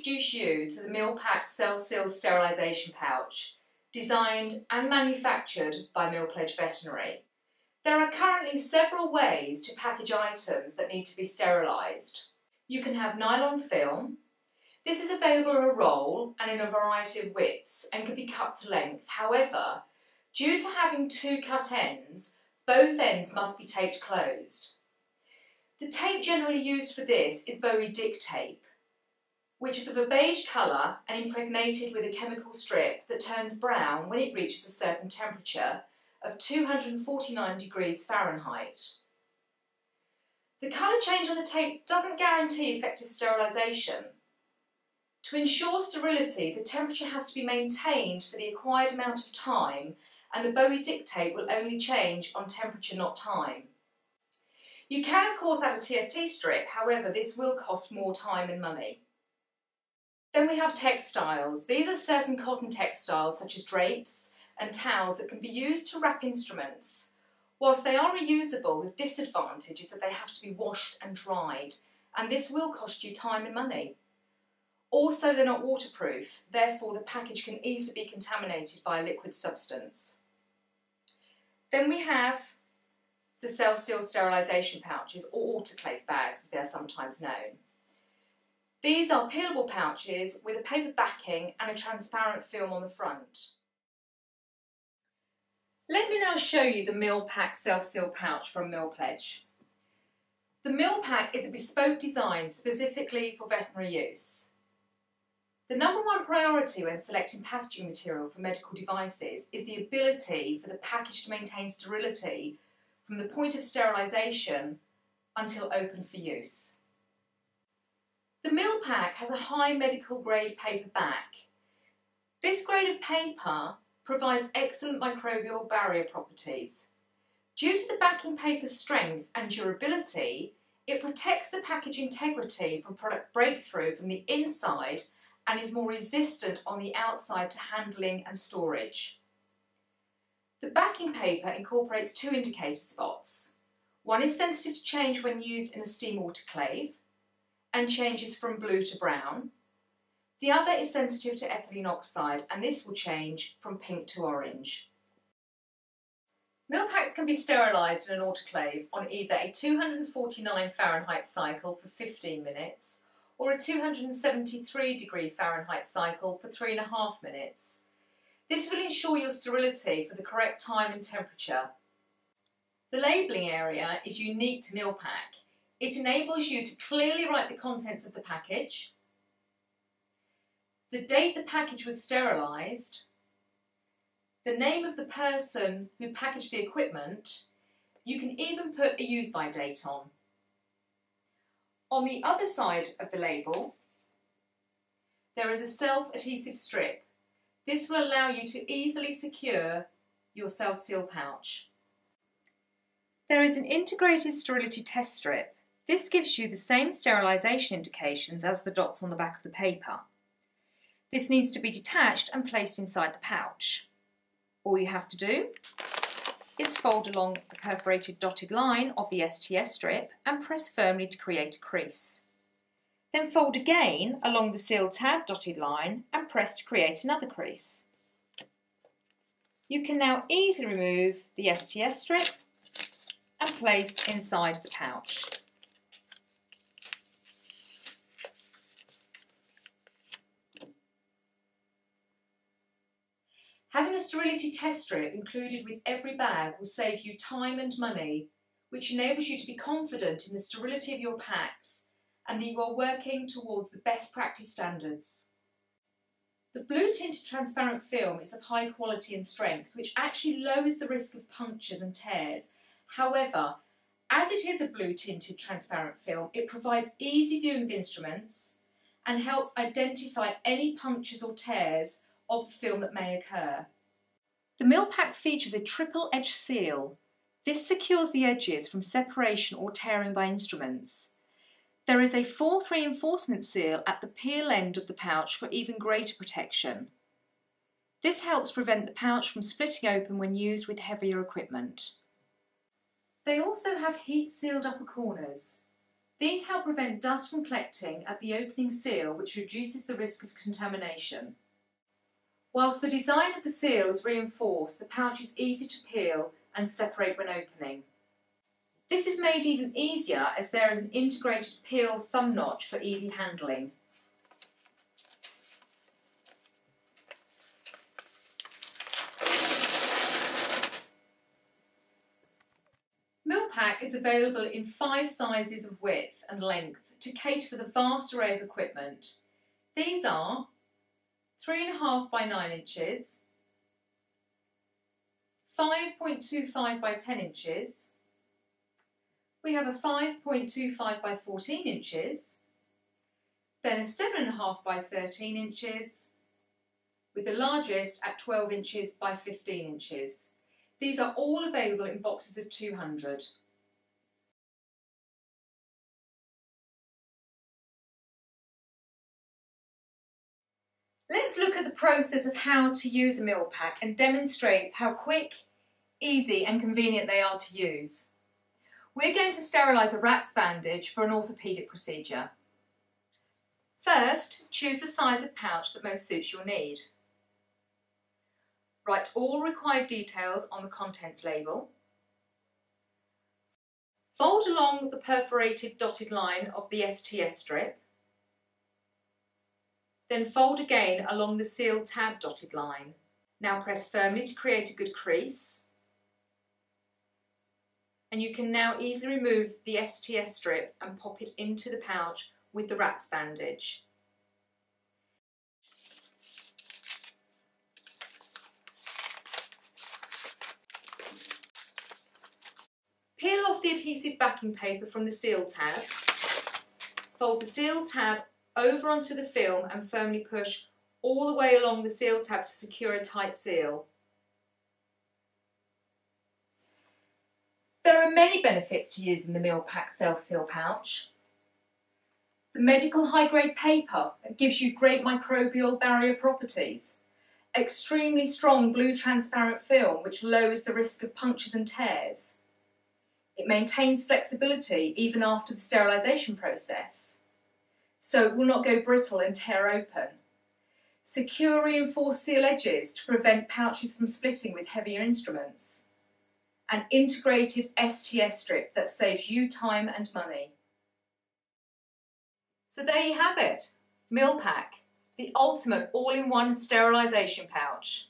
introduce you to the Millpack Self-Seal Sterilisation Pouch, designed and manufactured by Millpledge Veterinary. There are currently several ways to package items that need to be sterilised. You can have nylon film. This is available in a roll and in a variety of widths and can be cut to length. However, due to having two cut ends, both ends must be taped closed. The tape generally used for this is Bowie Dick tape, which is of a beige colour and impregnated with a chemical strip that turns brown when it reaches a certain temperature of 249 degrees Fahrenheit. The colour change on the tape doesn't guarantee effective sterilisation. To ensure sterility, the temperature has to be maintained for the acquired amount of time and the Bowie Dick tape will only change on temperature, not time. You can of course add a TST strip, however this will cost more time and money. Then we have textiles. These are certain cotton textiles such as drapes and towels that can be used to wrap instruments. Whilst they are reusable, the disadvantage is that they have to be washed and dried and this will cost you time and money. Also, they're not waterproof, therefore the package can easily be contaminated by a liquid substance. Then we have the self-seal sterilisation pouches or autoclave bags as they're sometimes known. These are peelable pouches with a paper backing and a transparent film on the front. Let me now show you the Millpack self-seal pouch from Millpledge. The Millpack is a bespoke design specifically for veterinary use. The number one priority when selecting packaging material for medical devices is the ability for the package to maintain sterility from the point of sterilisation until open for use. The Millpack has a high medical grade paper back. This grade of paper provides excellent microbial barrier properties. Due to the backing paper's strength and durability, it protects the package integrity from product breakthrough from the inside and is more resistant on the outside to handling and storage. The backing paper incorporates two indicator spots. One is sensitive to change when used in a steam autoclave and changes from blue to brown. The other is sensitive to ethylene oxide and this will change from pink to orange. Millpacks can be sterilised in an autoclave on either a 249 Fahrenheit cycle for 15 minutes or a 273 degree Fahrenheit cycle for 3.5 minutes. This will ensure your sterility for the correct time and temperature. The labelling area is unique to Millpack. It enables you to clearly write the contents of the package, the date the package was sterilised, the name of the person who packaged the equipment, you can even put a use by date on. On the other side of the label, there is a self-adhesive strip this will allow you to easily secure your self-seal pouch. There is an integrated sterility test strip. This gives you the same sterilisation indications as the dots on the back of the paper. This needs to be detached and placed inside the pouch. All you have to do is fold along the perforated dotted line of the STS strip and press firmly to create a crease. Then fold again along the seal tab dotted line and press to create another crease. You can now easily remove the STS strip and place inside the pouch. Having a sterility test strip included with every bag will save you time and money, which enables you to be confident in the sterility of your packs and that you are working towards the best practice standards. The blue tinted transparent film is of high quality and strength, which actually lowers the risk of punctures and tears. However, as it is a blue tinted transparent film, it provides easy viewing of instruments and helps identify any punctures or tears of film that may occur. The Millpack features a triple edge seal. This secures the edges from separation or tearing by instruments. There is a fourth reinforcement seal at the peel end of the pouch for even greater protection. This helps prevent the pouch from splitting open when used with heavier equipment. They also have heat sealed upper corners. These help prevent dust from collecting at the opening seal which reduces the risk of contamination. Whilst the design of the seal is reinforced, the pouch is easy to peel and separate when opening. This is made even easier as there is an integrated peel thumb notch for easy handling. Millpack is available in five sizes of width and length to cater for the vast array of equipment. These are 3.5 by 9 inches, 5.25 by 10 inches, we have a 5.25 by 14 inches, then a 7.5 by 13 inches, with the largest at 12 inches by 15 inches. These are all available in boxes of 200. Let's look at the process of how to use a meal Millpack and demonstrate how quick, easy and convenient they are to use. We're going to sterilise a wraps bandage for an orthopaedic procedure. First, choose the size of pouch that most suits your need. Write all required details on the contents label. Fold along the perforated dotted line of the STS strip. Then fold again along the seal tab dotted line. Now press firmly to create a good crease. And you can now easily remove the STS strip and pop it into the pouch with the wraps bandage. Peel off the adhesive backing paper from the seal tab. Fold the seal tab over onto the film and firmly push all the way along the seal tab to secure a tight seal. There are many benefits to using the Millpack self-seal pouch. The medical high-grade paper that gives you great microbial barrier properties. Extremely strong blue transparent film which lowers the risk of punctures and tears. It maintains flexibility even after the sterilisation process, so it will not go brittle and tear open. Secure reinforced seal edges to prevent pouches from splitting with heavier instruments. An integrated STS strip that saves you time and money. So there you have it, Millpack, the ultimate all-in-one sterilisation pouch.